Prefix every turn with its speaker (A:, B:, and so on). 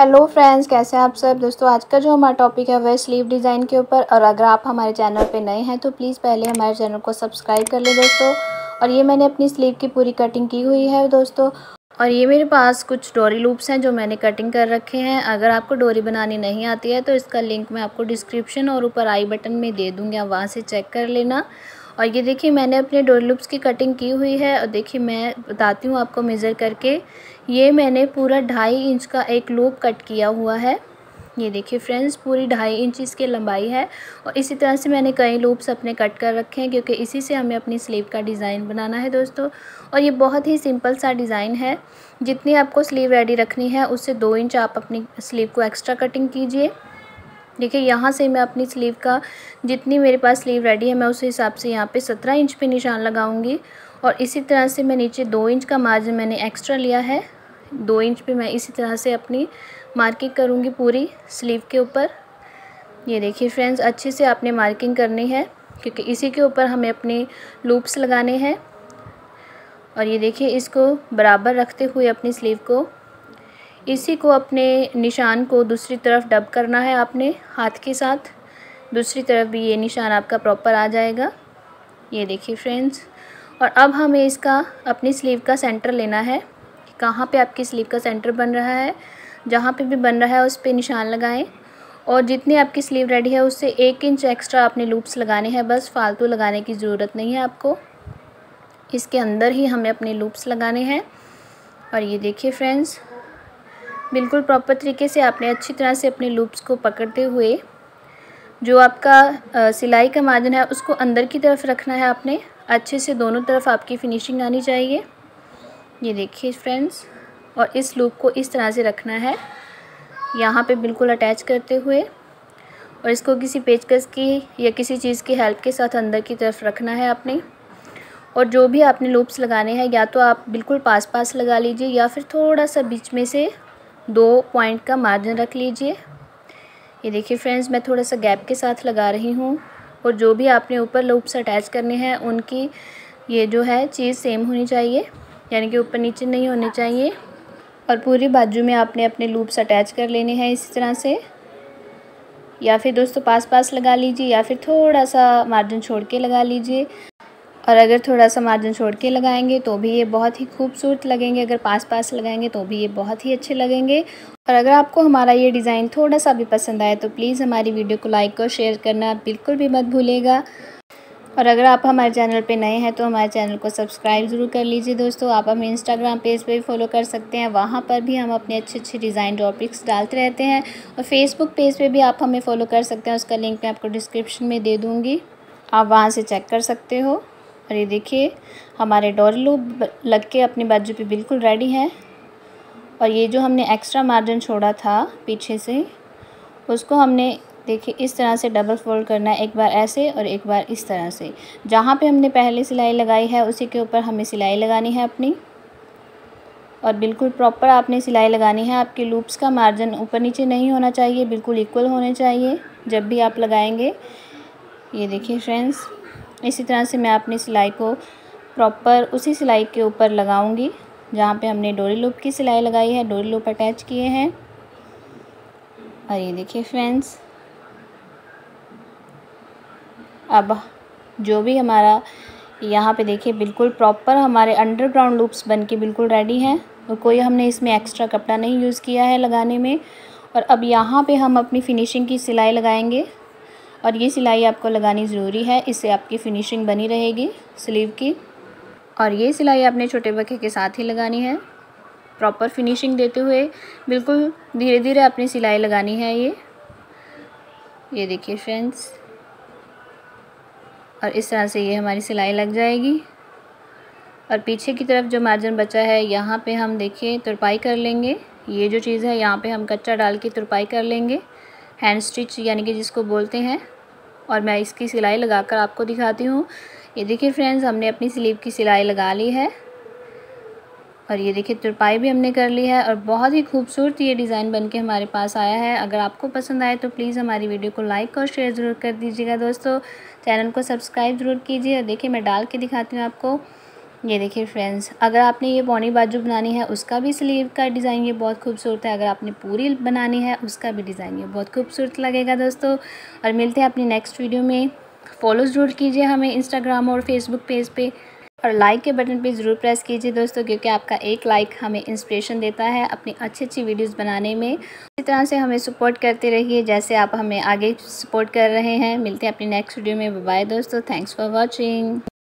A: Hello friends, कैसे हैं आप सब? दोस्तों, आज का जो हमारा टॉपिक है, वह स्लीव डिज़ाइन के ऊपर। और अगर आप हमारे चैनल पे नए हैं तो प्लीज़ पहले हमारे चैनल को सब्सक्राइब कर लें दोस्तों। और ये मैंने अपनी स्लीव की पूरी कटिंग की हुई है दोस्तों। और ये मेरे पास कुछ डोरी लूप्स हैं, जो मैंने कटिंग कर रखे हैं। अगर आपको डोरी बनानी नहीं आती है तो इसका लिंक मैं आपको डिस्क्रिप्शन और ऊपर आई बटन में दे दूँगी, आप वहाँ से चेक कर लेना। और ये देखिए, मैंने अपने डोर लूप्स की कटिंग की हुई है और देखिए, मैं बताती हूँ आपको मेज़र करके। ये मैंने पूरा ढाई इंच का एक लूप कट किया हुआ है। ये देखिए फ्रेंड्स पूरी ढाई इंच इसकी लंबाई है और इसी तरह से मैंने कई लूप्स अपने कट कर रखे हैं क्योंकि इसी से हमें अपनी स्लीव का डिज़ाइन बनाना है दोस्तों। और ये बहुत ही सिंपल सा डिज़ाइन है। जितनी आपको स्लीव रेडी रखनी है, उससे दो इंच आप अपनी स्लीव को एक्स्ट्रा कटिंग कीजिए। देखिए, यहाँ से मैं अपनी स्लीव का जितनी मेरे पास स्लीव रेडी है, मैं उस हिसाब से यहाँ पे सत्रह इंच पे निशान लगाऊँगी। और इसी तरह से मैं नीचे दो इंच का मार्जिन मैंने एक्स्ट्रा लिया है। दो इंच पे मैं इसी तरह से अपनी मार्किंग करूँगी पूरी स्लीव के ऊपर। ये देखिए फ्रेंड्स अच्छे से आपने मार्किंग करनी है, क्योंकि इसी के ऊपर हमें अपने लूप्स लगाने हैं। और ये देखिए, इसको बराबर रखते हुए अपनी स्लीव को इसी को अपने निशान को दूसरी तरफ़ डब करना है आपने हाथ के साथ। दूसरी तरफ़ भी ये निशान आपका प्रॉपर आ जाएगा। ये देखिए फ्रेंड्स और अब हमें इसका अपनी स्लीव का सेंटर लेना है। कहाँ पे आपकी स्लीव का सेंटर बन रहा है? जहाँ पे भी बन रहा है उस पर निशान लगाएँ। और जितनी आपकी स्लीव रेडी है उससे एक इंच एक्स्ट्रा आपने लूप्स लगाने हैं। बस फालतू लगाने की ज़रूरत नहीं है आपको। इसके अंदर ही हमें अपने लूप्स लगाने हैं। और ये देखिए फ्रेंड्स बिल्कुल प्रॉपर तरीके से आपने अच्छी तरह से अपने लूप्स को पकड़ते हुए जो आपका सिलाई का मार्जिन है उसको अंदर की तरफ़ रखना है आपने। अच्छे से दोनों तरफ़ आपकी फिनिशिंग आनी चाहिए। ये देखिए फ्रेंड्स, और इस लूप को इस तरह से रखना है। यहाँ पे बिल्कुल अटैच करते हुए, और इसको किसी पेचकस की या किसी चीज़ की हेल्प के साथ अंदर की तरफ़ रखना है आपने। और जो भी आपने लूप्स लगाने हैं, या तो आप बिल्कुल पास पास लगा लीजिए, या फिर थोड़ा सा बीच में से दो पॉइंट का मार्जिन रख लीजिए। ये देखिए फ्रेंड्स मैं थोड़ा सा गैप के साथ लगा रही हूँ और जो भी आपने ऊपर लूप्स अटैच करने हैं, उनकी ये जो है चीज़ सेम होनी चाहिए, यानी कि ऊपर नीचे नहीं होने चाहिए और पूरी बाजू में आपने अपने लूप्स अटैच कर लेने हैं इसी तरह से। या फिर दोस्तों पास पास लगा लीजिए या फिर थोड़ा सा मार्जिन छोड़ के लगा लीजिए। और अगर थोड़ा सा मार्जिन छोड़ के लगाएँगे तो भी ये बहुत ही खूबसूरत लगेंगे। अगर पास पास लगाएँगे तो भी ये बहुत ही अच्छे लगेंगे। और अगर आपको हमारा ये डिज़ाइन थोड़ा सा भी पसंद आए तो प्लीज़ हमारी वीडियो को लाइक और शेयर करना बिल्कुल भी मत भूलेगा और अगर आप हमारे चैनल पे नए हैं तो हमारे चैनल को सब्सक्राइब ज़रूर कर लीजिए दोस्तों। आप हमें इंस्टाग्राम पेज पे भी फॉलो कर सकते हैं। वहाँ पर भी हम अपने अच्छे अच्छे डिज़ाइन टॉपिक्स डालते रहते हैं। और फेसबुक पेज पे भी आप हमें फ़ॉलो कर सकते हैं। उसका लिंक मैं आपको डिस्क्रिप्शन में दे दूँगी। आप वहाँ से चेक कर सकते हो। और ये देखिए, हमारे डोरलू लग के अपनी बाजू पे बिल्कुल रेडी है। और ये जो हमने एक्स्ट्रा मार्जिन छोड़ा था पीछे से, उसको हमने देखिए इस तरह से डबल फोल्ड करना है, एक बार ऐसे और एक बार इस तरह से। जहाँ पे हमने पहले सिलाई लगाई है, उसी के ऊपर हमें सिलाई लगानी है अपनी। और बिल्कुल प्रॉपर आपने सिलाई लगानी है, आपके लूप्स का मार्जिन ऊपर नीचे नहीं होना चाहिए, बिल्कुल इक्वल होने चाहिए, जब भी आप लगाएँगे। ये देखिए फ्रेंड्स इसी तरह से मैं अपनी सिलाई को प्रॉपर उसी सिलाई के ऊपर लगाऊँगी, जहाँ पे हमने डोरी लूप की सिलाई लगाई है, डोरी लूप अटैच किए हैं। और ये देखिए फ्रेंड्स अब जो भी हमारा यहाँ पे देखिए, बिल्कुल प्रॉपर हमारे अंडरग्राउंड लूप्स बन के बिल्कुल रेडी हैं। और कोई हमने इसमें एक्स्ट्रा कपड़ा नहीं यूज़ किया है लगाने में। और अब यहाँ पे हम अपनी फिनिशिंग की सिलाई लगाएँगे। और ये सिलाई आपको लगानी ज़रूरी है, इससे आपकी फ़िनिशिंग बनी रहेगी स्लीव की। और ये सिलाई आपने छोटे बखे के साथ ही लगानी है प्रॉपर फिनिशिंग देते हुए। बिल्कुल धीरे धीरे अपनी सिलाई लगानी है ये। ये देखिए फ्रेंड्स और इस तरह से ये हमारी सिलाई लग जाएगी। और पीछे की तरफ़ जो मार्जिन बचा है, यहाँ पे हम देखिए तुरपाई कर लेंगे। ये जो चीज़ है, यहाँ पे हम कच्चा डाल के तुरपाई कर लेंगे। हैंड स्टिच यानी कि जिसको बोलते हैं। और मैं इसकी सिलाई लगाकर आपको दिखाती हूँ। ये देखिए फ्रेंड्स, हमने अपनी स्लीव की सिलाई लगा ली है। और ये देखिए तुरपाई भी हमने कर ली है और बहुत ही खूबसूरत ये डिज़ाइन बन के हमारे पास आया है। अगर आपको पसंद आए तो प्लीज़ हमारी वीडियो को लाइक और शेयर ज़रूर कर दीजिएगा दोस्तों। चैनल को सब्सक्राइब ज़रूर कीजिए। और देखिए मैं डाल के दिखाती हूँ आपको। ये देखिए फ्रेंड्स अगर आपने ये पौनी बाजू बनानी है, उसका भी स्लीव का डिज़ाइन ये बहुत खूबसूरत है। अगर आपने पूरी बनानी है, उसका भी डिज़ाइन ये बहुत खूबसूरत लगेगा दोस्तों। और मिलते हैं अपनी नेक्स्ट वीडियो में। फॉलो ज़रूर कीजिए हमें इंस्टाग्राम और फेसबुक पेज पे। और लाइक के बटन पे ज़रूर प्रेस कीजिए दोस्तों, क्योंकि आपका एक लाइक हमें इंस्पिरेशन देता है अपनी अच्छी अच्छी वीडियोस बनाने में। इसी तरह से हमें सपोर्ट करते रहिए, जैसे आप हमें आगे सपोर्ट कर रहे हैं। मिलते हैं अपनी नेक्स्ट वीडियो में। बाय दोस्तों। Thanks for watching